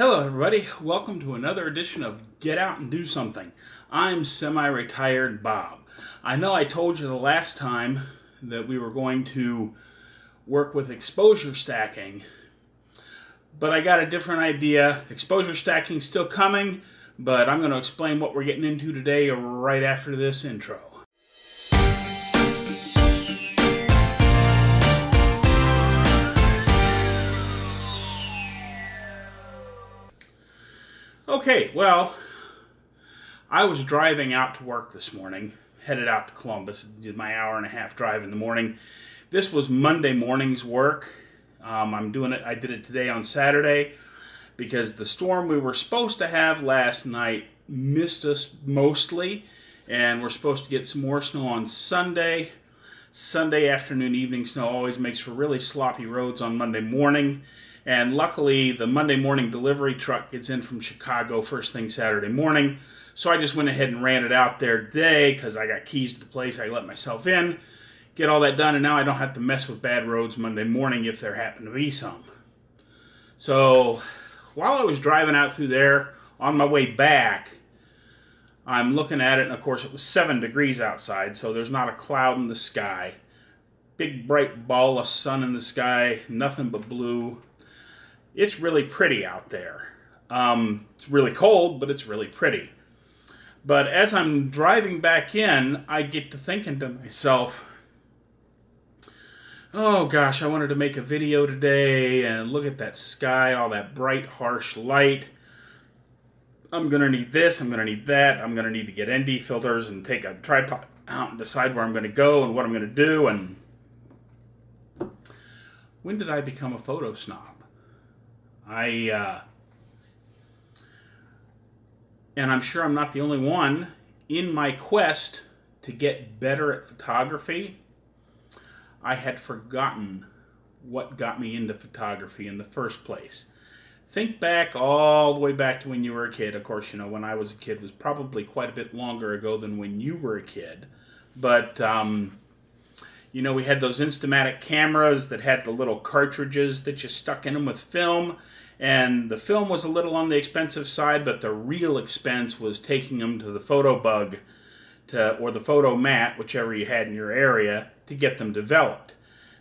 Hello, everybody. Welcome to another edition of Get Out and Do Something. I'm semi retired Bob. I know I told you the last time that we were going to work with exposure stacking, but I got a different idea. Exposure stacking still coming, but I'm going to explain what we're getting into today right after this intro. Okay, well, I was driving out to work this morning, headed out to Columbus, did my hour and a half drive in the morning. This was Monday morning's work. Um, I'm doing it, I did it today on Saturday because the storm we were supposed to have last night missed us mostly, and we're supposed to get some more snow on Sunday. Sunday afternoon, evening snow always makes for really sloppy roads on Monday morning. And luckily, the Monday morning delivery truck gets in from Chicago first thing Saturday morning. So I just went ahead and ran it out there today because I got keys to the place. I let myself in, get all that done, and now I don't have to mess with bad roads Monday morning if there happen to be some. So while I was driving out through there on my way back, I'm looking at it, and of course, it was seven degrees outside, so there's not a cloud in the sky. Big bright ball of sun in the sky, nothing but blue it's really pretty out there. Um, it's really cold, but it's really pretty. But as I'm driving back in, I get to thinking to myself, oh gosh, I wanted to make a video today and look at that sky, all that bright, harsh light. I'm going to need this, I'm going to need that, I'm going to need to get ND filters and take a tripod out and decide where I'm going to go and what I'm going to do. And when did I become a photo snob? I, uh, and I'm sure I'm not the only one, in my quest to get better at photography, I had forgotten what got me into photography in the first place. Think back all the way back to when you were a kid. Of course, you know, when I was a kid was probably quite a bit longer ago than when you were a kid. But, um, you know, we had those Instamatic cameras that had the little cartridges that you stuck in them with film and the film was a little on the expensive side, but the real expense was taking them to the Photobug to, or the Fotomat, whichever you had in your area, to get them developed.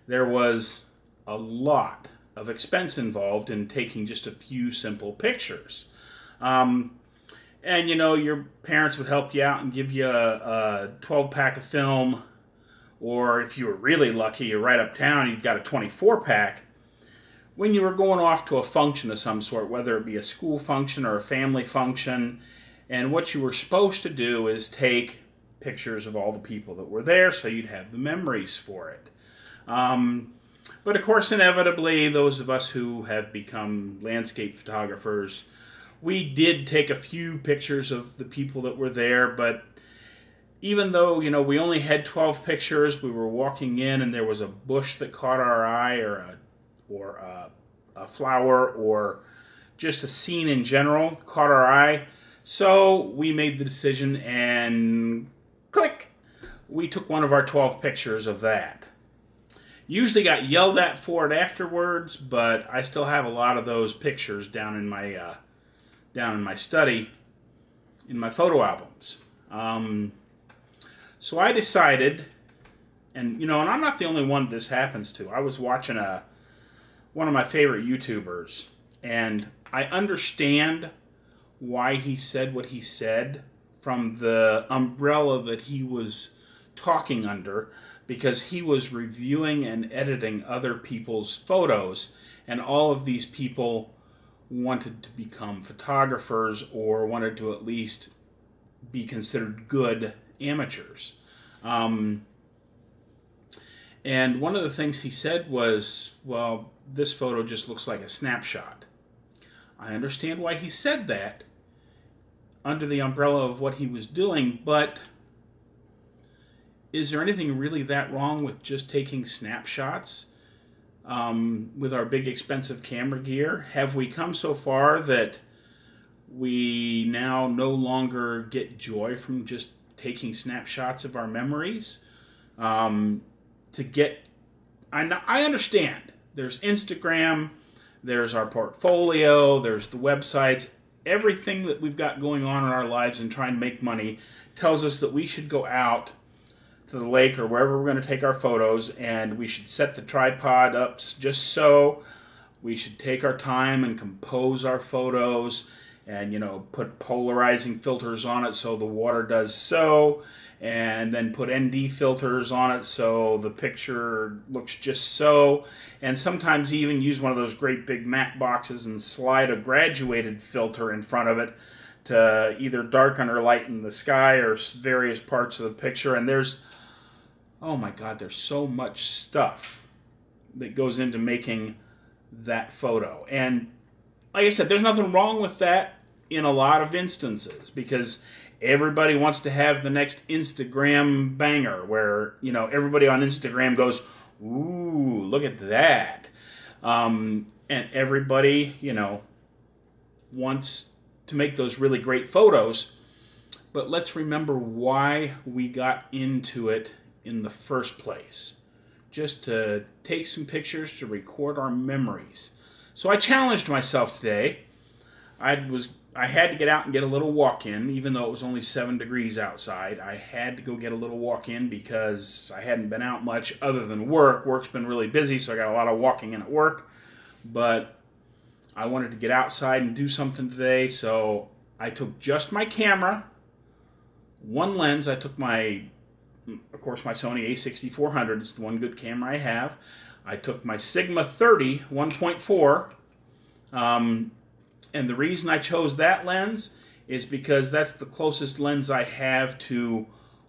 There was a lot of expense involved in taking just a few simple pictures. Um, and you know, your parents would help you out and give you a, a 12 pack of film, or if you were really lucky, you're right uptown, you've got a 24 pack when you were going off to a function of some sort, whether it be a school function or a family function, and what you were supposed to do is take pictures of all the people that were there so you'd have the memories for it. Um, but of course, inevitably, those of us who have become landscape photographers, we did take a few pictures of the people that were there, but even though, you know, we only had 12 pictures, we were walking in and there was a bush that caught our eye or a or a, a flower or just a scene in general caught our eye. So we made the decision and click, we took one of our 12 pictures of that. Usually got yelled at for it afterwards, but I still have a lot of those pictures down in my uh, down in my study in my photo albums. Um, so I decided, and you know, and I'm not the only one this happens to. I was watching a one of my favorite YouTubers, and I understand why he said what he said from the umbrella that he was talking under because he was reviewing and editing other people's photos and all of these people wanted to become photographers or wanted to at least be considered good amateurs. Um, and one of the things he said was, well, this photo just looks like a snapshot. I understand why he said that under the umbrella of what he was doing, but is there anything really that wrong with just taking snapshots um, with our big expensive camera gear? Have we come so far that we now no longer get joy from just taking snapshots of our memories? Um, to get I, I understand there's Instagram, there's our portfolio, there's the websites, everything that we've got going on in our lives and trying to make money tells us that we should go out to the lake or wherever we're going to take our photos and we should set the tripod up just so. We should take our time and compose our photos and you know put polarizing filters on it so the water does so and then put ND filters on it so the picture looks just so. And sometimes he even use one of those great big matte boxes and slide a graduated filter in front of it to either darken or lighten the sky or various parts of the picture. And there's oh my god there's so much stuff that goes into making that photo. And like I said there's nothing wrong with that in a lot of instances because everybody wants to have the next Instagram banger where, you know, everybody on Instagram goes, ooh, look at that. Um, and everybody, you know, wants to make those really great photos. But let's remember why we got into it in the first place. Just to take some pictures to record our memories. So I challenged myself today. I was I had to get out and get a little walk in, even though it was only seven degrees outside. I had to go get a little walk in because I hadn't been out much other than work. Work's been really busy, so I got a lot of walking in at work. But I wanted to get outside and do something today, so I took just my camera, one lens. I took my, of course, my Sony a6400. It's the one good camera I have. I took my Sigma 30 1.4. Um, and the reason I chose that lens is because that's the closest lens I have to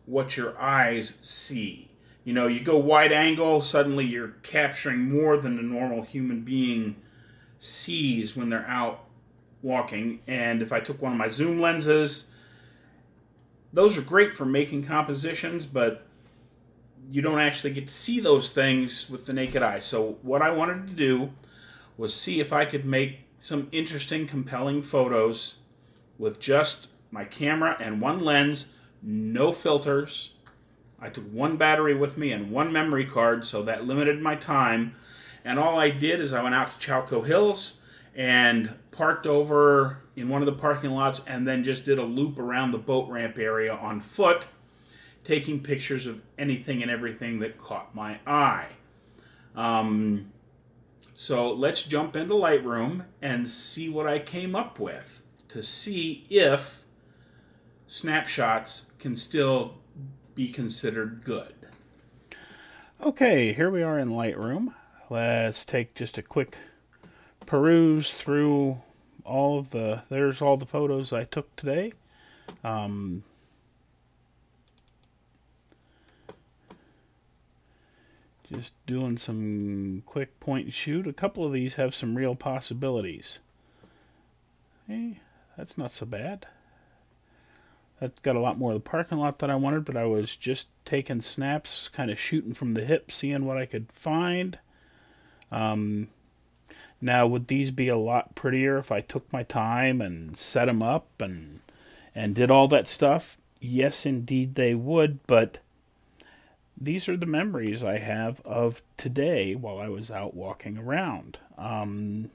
what your eyes see. You know, you go wide angle, suddenly you're capturing more than a normal human being sees when they're out walking. And if I took one of my zoom lenses, those are great for making compositions, but you don't actually get to see those things with the naked eye. So what I wanted to do was see if I could make some interesting, compelling photos with just my camera and one lens, no filters. I took one battery with me and one memory card, so that limited my time. And all I did is I went out to Chalco Hills and parked over in one of the parking lots and then just did a loop around the boat ramp area on foot, taking pictures of anything and everything that caught my eye. Um, so let's jump into Lightroom and see what I came up with to see if snapshots can still be considered good. Okay, here we are in Lightroom. Let's take just a quick peruse through all of the, there's all the photos I took today. Um, Just doing some quick point and shoot. A couple of these have some real possibilities. Hey, that's not so bad. That got a lot more of the parking lot that I wanted, but I was just taking snaps, kind of shooting from the hip, seeing what I could find. Um, now, would these be a lot prettier if I took my time and set them up and and did all that stuff? Yes, indeed they would, but these are the memories I have of today while I was out walking around. Um,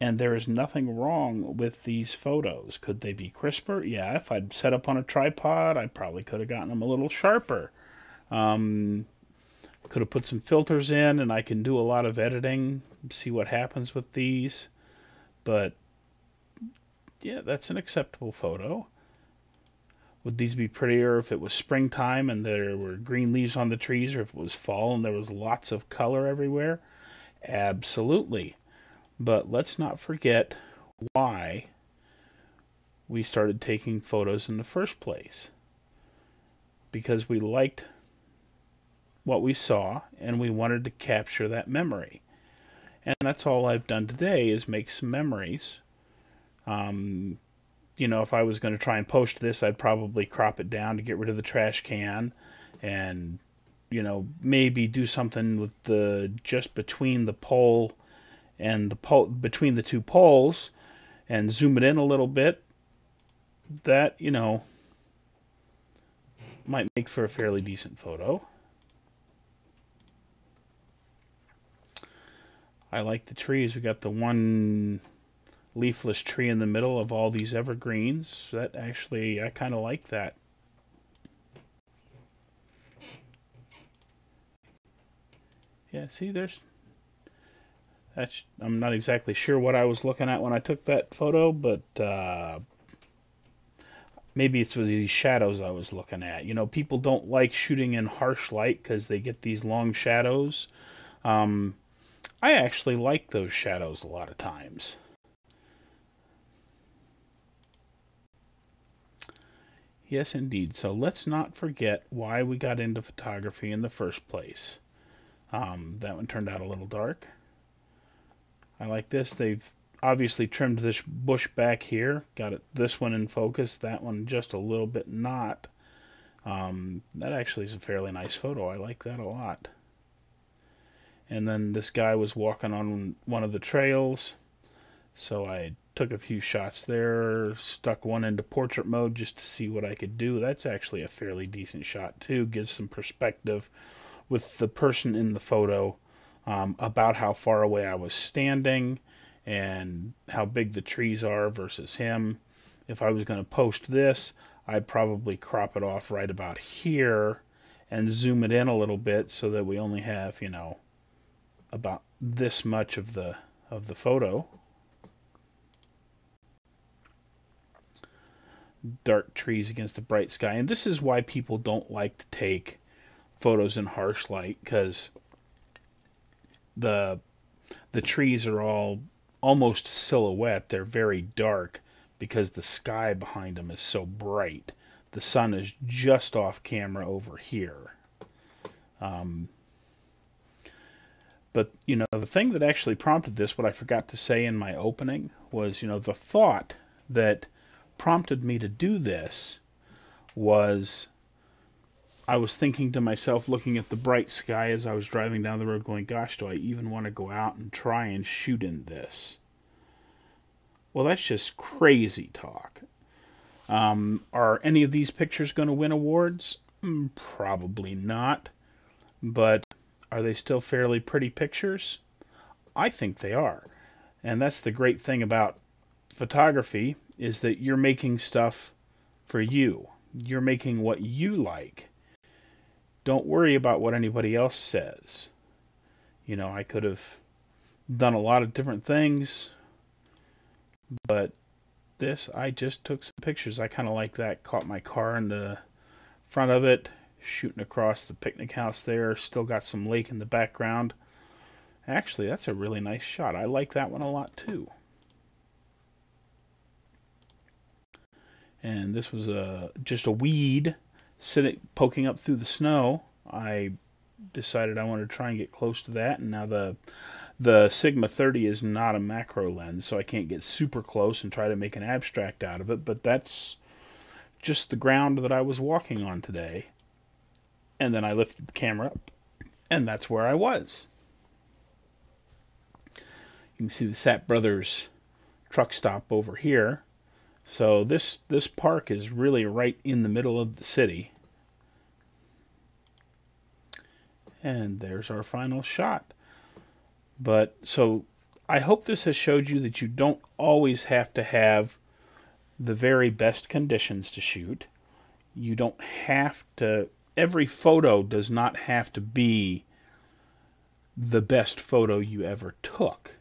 and there is nothing wrong with these photos. Could they be crisper? Yeah, if I'd set up on a tripod, I probably could have gotten them a little sharper. Um, could have put some filters in, and I can do a lot of editing, see what happens with these. But yeah, that's an acceptable photo. Would these be prettier if it was springtime and there were green leaves on the trees, or if it was fall and there was lots of color everywhere? Absolutely. But let's not forget why we started taking photos in the first place. Because we liked what we saw and we wanted to capture that memory. And that's all I've done today is make some memories. Um, you know, if I was going to try and post this, I'd probably crop it down to get rid of the trash can and, you know, maybe do something with the just between the pole and the pole between the two poles and zoom it in a little bit. That, you know, might make for a fairly decent photo. I like the trees. We got the one leafless tree in the middle of all these evergreens. That actually, I kind of like that. Yeah, see, there's. That's. I'm not exactly sure what I was looking at when I took that photo, but uh, maybe it's with these shadows I was looking at. You know, people don't like shooting in harsh light because they get these long shadows. Um, I actually like those shadows a lot of times. Yes, indeed. So let's not forget why we got into photography in the first place. Um, that one turned out a little dark. I like this. They've obviously trimmed this bush back here. Got it. This one in focus. That one just a little bit not. Um, that actually is a fairly nice photo. I like that a lot. And then this guy was walking on one of the trails. So I took a few shots there, stuck one into portrait mode just to see what I could do. That's actually a fairly decent shot too. Gives some perspective with the person in the photo um, about how far away I was standing and how big the trees are versus him. If I was going to post this, I'd probably crop it off right about here and zoom it in a little bit so that we only have, you know, about this much of the of the photo. Dark trees against the bright sky. And this is why people don't like to take photos in harsh light because the the trees are all almost silhouette. They're very dark because the sky behind them is so bright. The sun is just off camera over here. Um, but you know, the thing that actually prompted this, what I forgot to say in my opening, was you know the thought that prompted me to do this was I was thinking to myself, looking at the bright sky as I was driving down the road, going, Gosh, do I even want to go out and try and shoot in this? Well, that's just crazy talk. Um, are any of these pictures going to win awards? Mm, probably not. But are they still fairly pretty pictures? I think they are. And that's the great thing about photography is that you're making stuff for you. You're making what you like. Don't worry about what anybody else says. You know, I could have done a lot of different things, but this, I just took some pictures. I kind of like that. Caught my car in the front of it, shooting across the picnic house there. Still got some lake in the background. Actually, that's a really nice shot. I like that one a lot too. And this was a just a weed sitting poking up through the snow. I decided I wanted to try and get close to that, and now the the Sigma 30 is not a macro lens, so I can't get super close and try to make an abstract out of it. But that's just the ground that I was walking on today and then I lifted the camera up, and that's where I was. You can see the Sapp Brothers truck stop over here. So this this park is really right in the middle of the city. And there's our final shot. But so I hope this has showed you that you don't always have to have the very best conditions to shoot. You don't have to every photo does not have to be the best photo you ever took.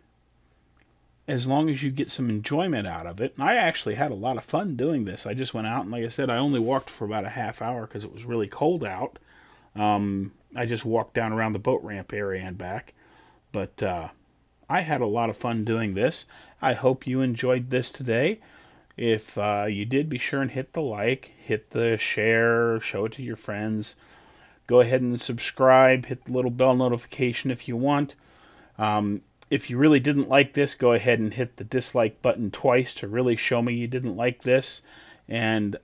As long as you get some enjoyment out of it. And I actually had a lot of fun doing this. I just went out and, like I said, I only walked for about a half hour because it was really cold out. Um, I just walked down around the boat ramp area and back. But uh, I had a lot of fun doing this. I hope you enjoyed this today. If uh, you did, be sure and hit the like, hit the share, show it to your friends. Go ahead and subscribe, hit the little bell notification if you want. Um, if you really didn't like this, go ahead and hit the dislike button twice to really show me you didn't like this. And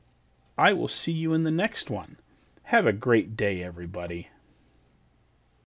I will see you in the next one. Have a great day, everybody.